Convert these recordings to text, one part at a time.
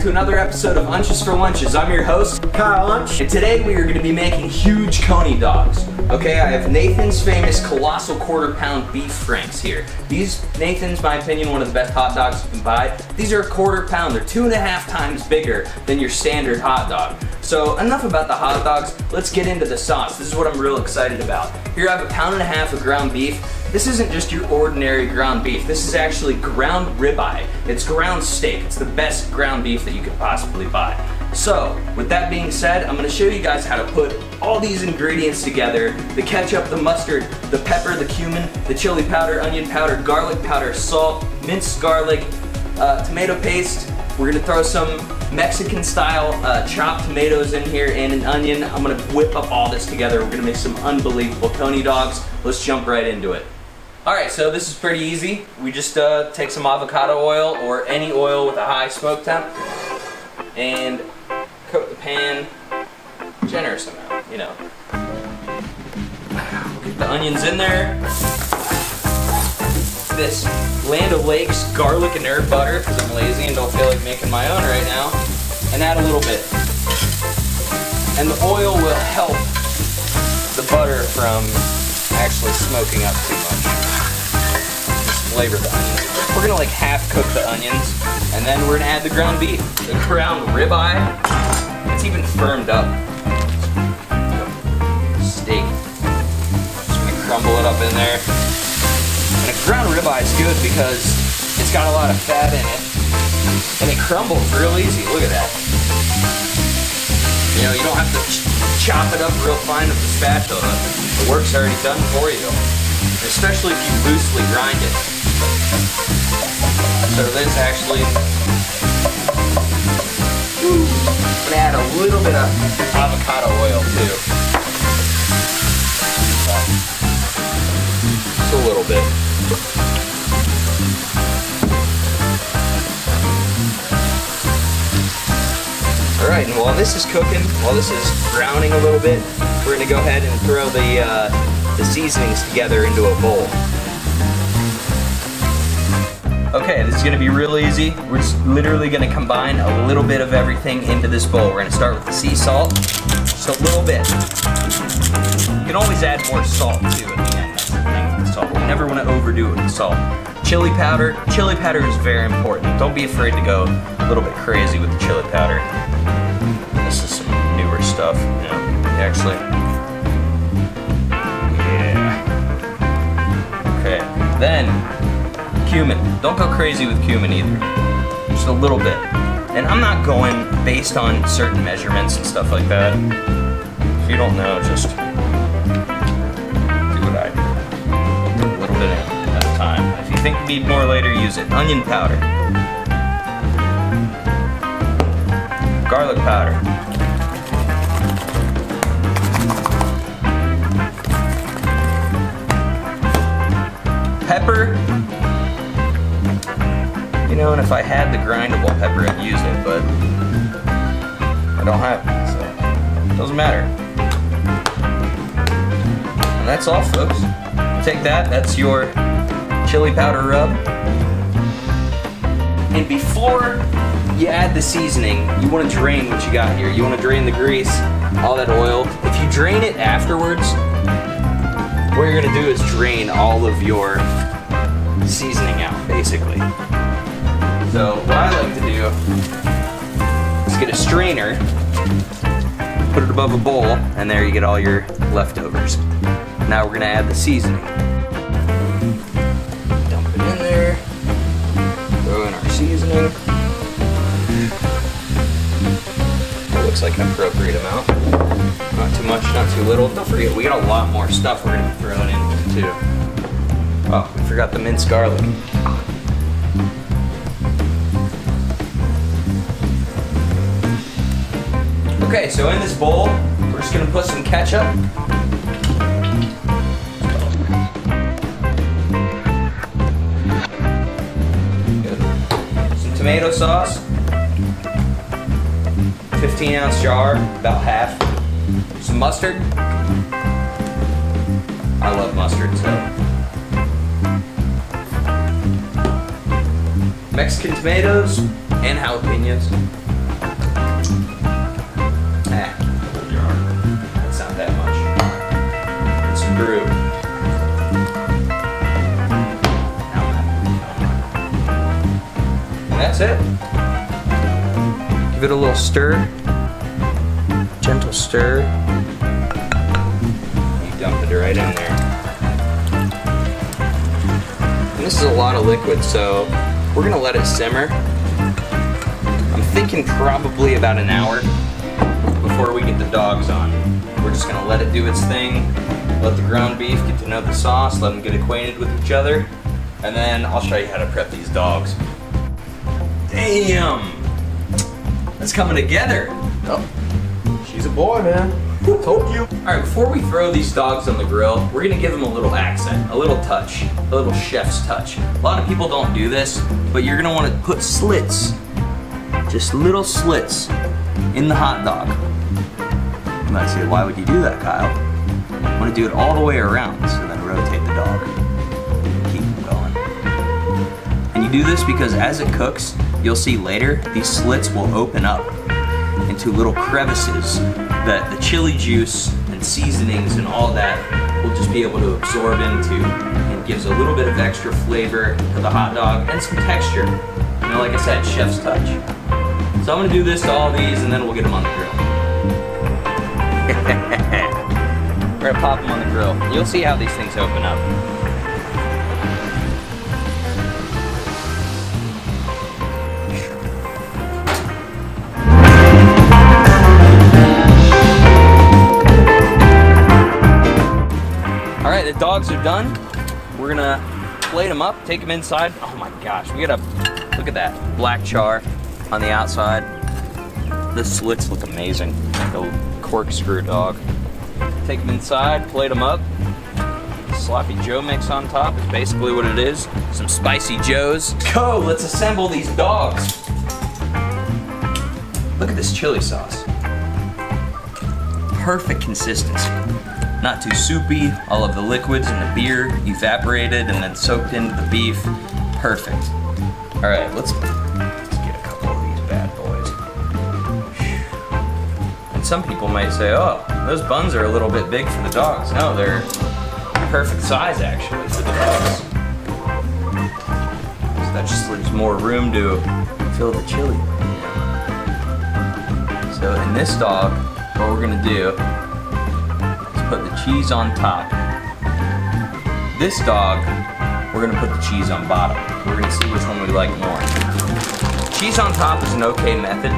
to another episode of Untch's for Lunches. I'm your host, Kyle Untch. and today we are going to be making huge coney dogs. Okay, I have Nathan's famous colossal quarter pound beef franks here. These, Nathan's, my opinion, one of the best hot dogs you can buy. These are a quarter pound. They're two and a half times bigger than your standard hot dog. So enough about the hot dogs, let's get into the sauce. This is what I'm real excited about. Here I have a pound and a half of ground beef. This isn't just your ordinary ground beef. This is actually ground ribeye. It's ground steak. It's the best ground beef that you could possibly buy. So, with that being said, I'm gonna show you guys how to put all these ingredients together. The ketchup, the mustard, the pepper, the cumin, the chili powder, onion powder, garlic powder, salt, minced garlic, uh, tomato paste. We're gonna throw some Mexican style uh, chopped tomatoes in here and an onion. I'm gonna whip up all this together. We're gonna make some unbelievable coney dogs. Let's jump right into it. All right, so this is pretty easy. We just uh, take some avocado oil or any oil with a high smoke temp and coat the pan generous amount, you know. Get the onions in there. This Land O'Lakes garlic and herb butter because I'm lazy and don't feel like making my own right now. And add a little bit. And the oil will help the butter from actually smoking up too much. Flavor the onions. We're gonna like half cook the onions and then we're gonna add the ground beef. The ground ribeye, it's even firmed up. Steak. Just gonna crumble it up in there. And a ground ribeye is good because it's got a lot of fat in it. And it crumbles real easy. Look at that. You know, you don't have to ch chop it up real fine with the spatula. The work's already done for you. Especially if you loosely grind it. So this actually, I'm gonna add a little bit of avocado oil too. Just a little bit. All right, and while this is cooking, while this is browning a little bit, we're gonna go ahead and throw the uh, the seasonings together into a bowl. Okay, this is gonna be real easy. We're just literally gonna combine a little bit of everything into this bowl. We're gonna start with the sea salt, just a little bit. You can always add more salt too at the end. That's the thing with the salt. We never want to overdo it with the salt. Chili powder. Chili powder is very important. Don't be afraid to go a little bit crazy with the chili powder. This is some newer stuff. Yeah, actually. Then cumin. Don't go crazy with cumin either. Just a little bit. And I'm not going based on certain measurements and stuff like that. If you don't know, just do what I do. A little bit at a time. If you think you need more later, use it. Onion powder. Garlic powder. If I had the grindable pepper, I'd use it, but I don't have it, so it doesn't matter. And that's all, folks. Take that, that's your chili powder rub. And before you add the seasoning, you want to drain what you got here. You want to drain the grease, all that oil. If you drain it afterwards, what you're gonna do is drain all of your seasoning out, basically. So what I like to do is get a strainer, put it above a bowl, and there you get all your leftovers. Now we're gonna add the seasoning. Dump it in there. Throw in our seasoning. That looks like an appropriate amount. Not too much, not too little. Don't forget, we got a lot more stuff we're gonna be throwing in too. Oh, we forgot the minced garlic. Okay, so in this bowl, we're just gonna put some ketchup. Some tomato sauce. 15 ounce jar, about half. Some mustard. I love mustard, so. Mexican tomatoes and jalapenos. That's it. Give it a little stir. Gentle stir. You dump it right in there. And this is a lot of liquid, so we're gonna let it simmer. I'm thinking probably about an hour before we get the dogs on. We're just gonna let it do its thing, let the ground beef get to know the sauce, let them get acquainted with each other, and then I'll show you how to prep these dogs. Damn! That's coming together. Oh, she's a boy, man. Told you. Alright, before we throw these dogs on the grill, we're gonna give them a little accent, a little touch, a little chef's touch. A lot of people don't do this, but you're gonna wanna put slits, just little slits, in the hot dog. You might say, why would you do that, Kyle? I wanna do it all the way around, so then rotate the dog. Keep them going. And you do this because as it cooks, you'll see later, these slits will open up into little crevices that the chili juice and seasonings and all that will just be able to absorb into and gives a little bit of extra flavor to the hot dog and some texture. You know, like I said, chef's touch. So I'm gonna do this to all these and then we'll get them on the grill. We're gonna pop them on the grill. You'll see how these things open up. Dogs are done. We're gonna plate them up, take them inside. Oh my gosh, we gotta, look at that. Black char on the outside. The slits look amazing. The corkscrew dog. Take them inside, plate them up. Sloppy Joe mix on top is basically what it is. Some spicy Joes. Go, let's assemble these dogs. Look at this chili sauce. Perfect consistency. Not too soupy, all of the liquids and the beer evaporated and then soaked into the beef. Perfect. All right, let's, let's get a couple of these bad boys. And some people might say, oh, those buns are a little bit big for the dogs. No, they're perfect size actually for the dogs. So that just leaves more room to fill the chili. So in this dog, what we're gonna do put the cheese on top. This dog, we're gonna put the cheese on bottom. We're gonna see which one we like more. Cheese on top is an okay method,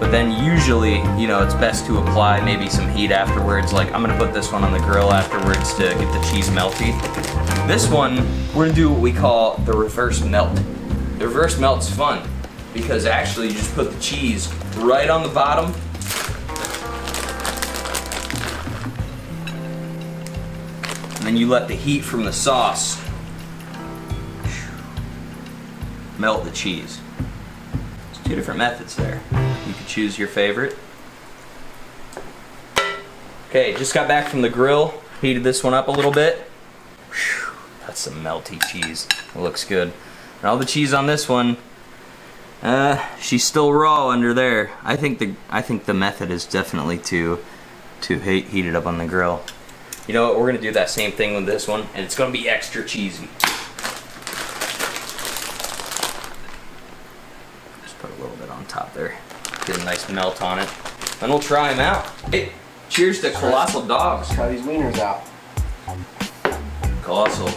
but then usually, you know, it's best to apply maybe some heat afterwards. Like I'm gonna put this one on the grill afterwards to get the cheese melty. This one, we're gonna do what we call the reverse melt. The reverse melt's fun because actually you just put the cheese right on the bottom and you let the heat from the sauce melt the cheese. There's two different methods there. You can choose your favorite. Okay, just got back from the grill, heated this one up a little bit. Whew, that's some melty cheese. It looks good. And all the cheese on this one, uh, she's still raw under there. I think the I think the method is definitely to to heat it up on the grill. You know what, we're gonna do that same thing with this one, and it's gonna be extra cheesy. Just put a little bit on top there. Get a nice melt on it. Then we'll try them out. Hey, cheers to Colossal Dogs. Try these wieners out. Colossal.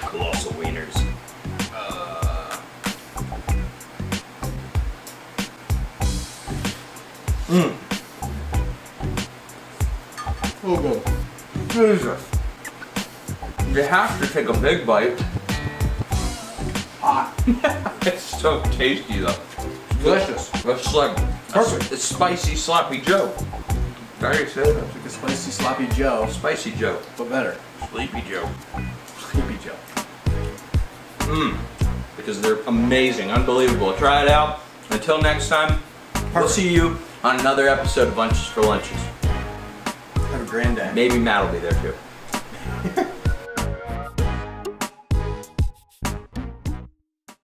Colossal wieners. Uh. Mmm. Oh, good. Jesus. You have to take a big bite. Hot. it's so tasty though. Delicious. It's like Perfect. It's spicy sloppy Joe. Very good. Like a spicy sloppy Joe, Spicy Joe. but better. Sleepy Joe. Sleepy Joe. Mmm. Because they're amazing, unbelievable. Try it out. Until next time, we'll see you on another episode of Untch's for Lunches granddad. Maybe Matt will be there too.